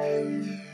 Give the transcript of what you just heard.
Bye.